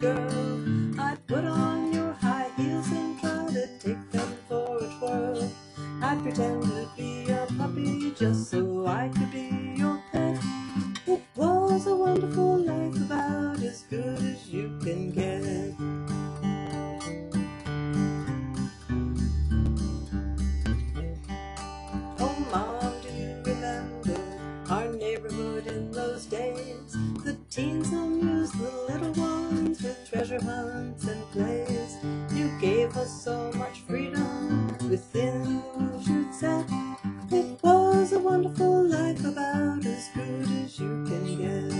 girl. I'd put on your high heels and try to take them for a twirl. I'd pretend to be your puppy just so I could be your pet. It was a wonderful life, about as good as you can get. Oh, Mom, do you remember our neighborhood in those days? The teens gave us so much freedom within set. It was a wonderful life about as good as you can get.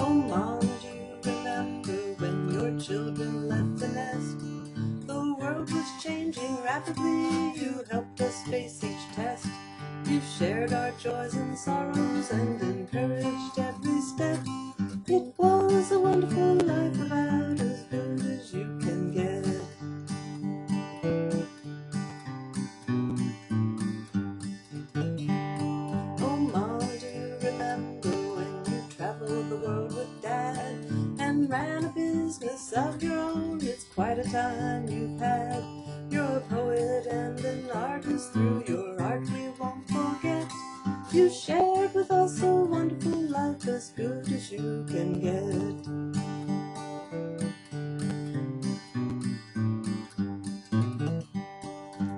Oh, Mom, do you remember when your children left the nest? The world was changing rapidly. You helped us face each test. You shared our joys and sorrows and encouraged every step. It was a wonderful life about as good as you can get. Oh, Mom, do you remember when you traveled the world with Dad and ran a business of your own? It's quite a time you've had. You're a poet You shared with us a wonderful life as good as you can get.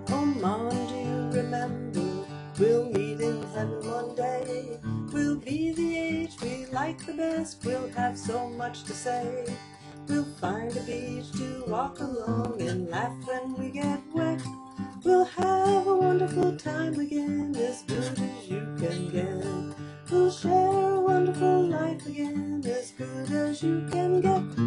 Oh, Mom, do you remember? We'll meet in heaven one day. We'll be the age we like the best. We'll have so much to say. We'll find a beach to walk along and laugh when we get wet. We'll have a wonderful time again, as wonderful life again, as good as you can get.